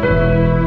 Música